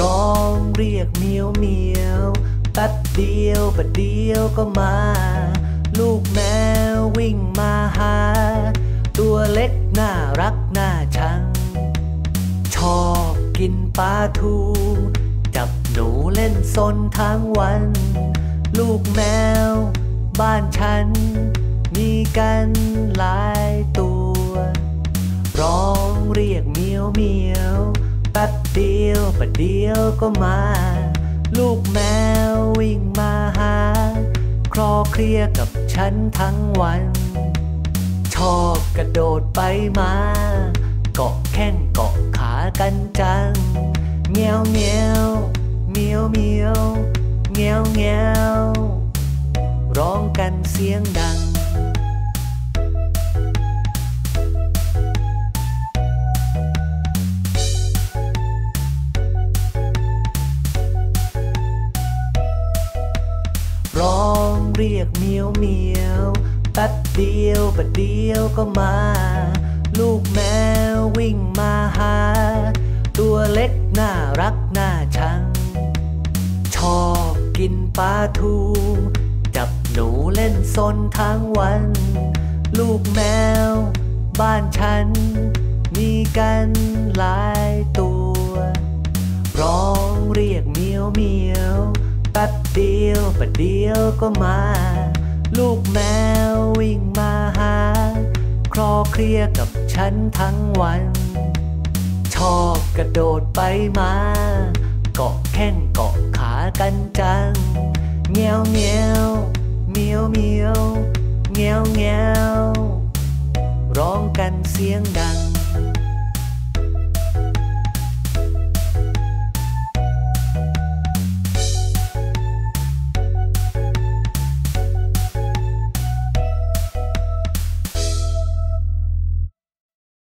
ร้องเรียกเมียวเมียวแป๊บเดียวประเดียวก็มา ลูกแมววิ่งมาหา ตัวเล็กน่ารักน่าชัง ชอบกินปลาทู จับหนูเล่นซนทั้งวัน ลูกแมว บ้านฉัน มีกั ประเดียวก็มา ลูกแมววิ่งมาหา คลอเคลียกับฉันทั้งวัน ชอบกระโดดไปมา เกาะแข้งเกาะขากันจังเงี้ยวเงี้ยวเมียวเมียวเงี้ยวเงี้ยวร้องกันเสียงดัง ร้องเรียกเมียวเมียวแป๊บเดียวแประเดียวก็มา ลูกแมววิ่งมาหา ตัวเล็กน่ารักน่าชัง ชอบกินปลาทู จับหนูเล่นซนทั้งวัน ลูกแมว บ้านฉัน มีกันหลายตัว ร้องเรียกเมียวเมียว แป๊บเดียวประเดียวก็มา ลูกแมววิ่งมาหา คลอเคลียกับฉันทั้งวัน ชอบกระโดดไปมา เกาะแข้งเกาะขากันจังเงี้ยวเงี้ยวเมียวเมียวเงี้ยวเงี้ยวร้องกันเสียงดัง